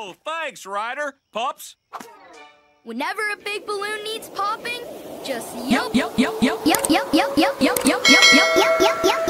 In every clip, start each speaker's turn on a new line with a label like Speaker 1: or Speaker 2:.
Speaker 1: Oh, thanks, Ryder. Pups?
Speaker 2: Whenever a big balloon needs popping, just yelp.
Speaker 3: Yep, yep, yep, yep.
Speaker 2: Yep, yep, yep, yep, yep, yep, yep, yep, yep, yep,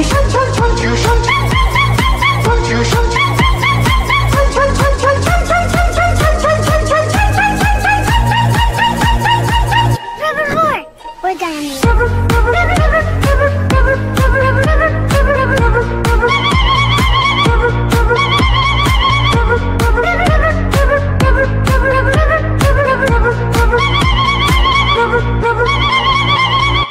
Speaker 2: We're gonna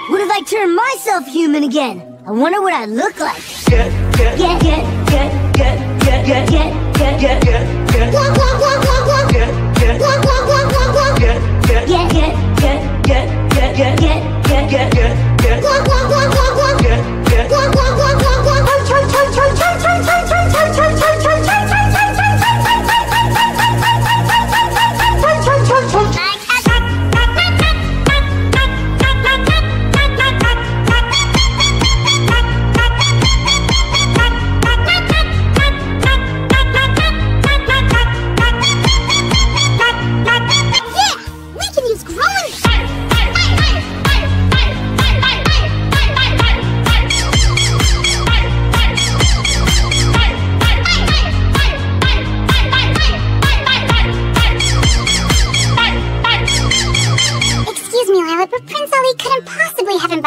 Speaker 2: What if I turn myself human again? I wonder what I'd look like. Get, get, get, get, get, get, get, get, get, get, get, Walk, walk, walk, walk, walk. Walk, walk, walk, walk, walk. Get, get, get, get,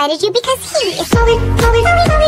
Speaker 2: invited you because he is.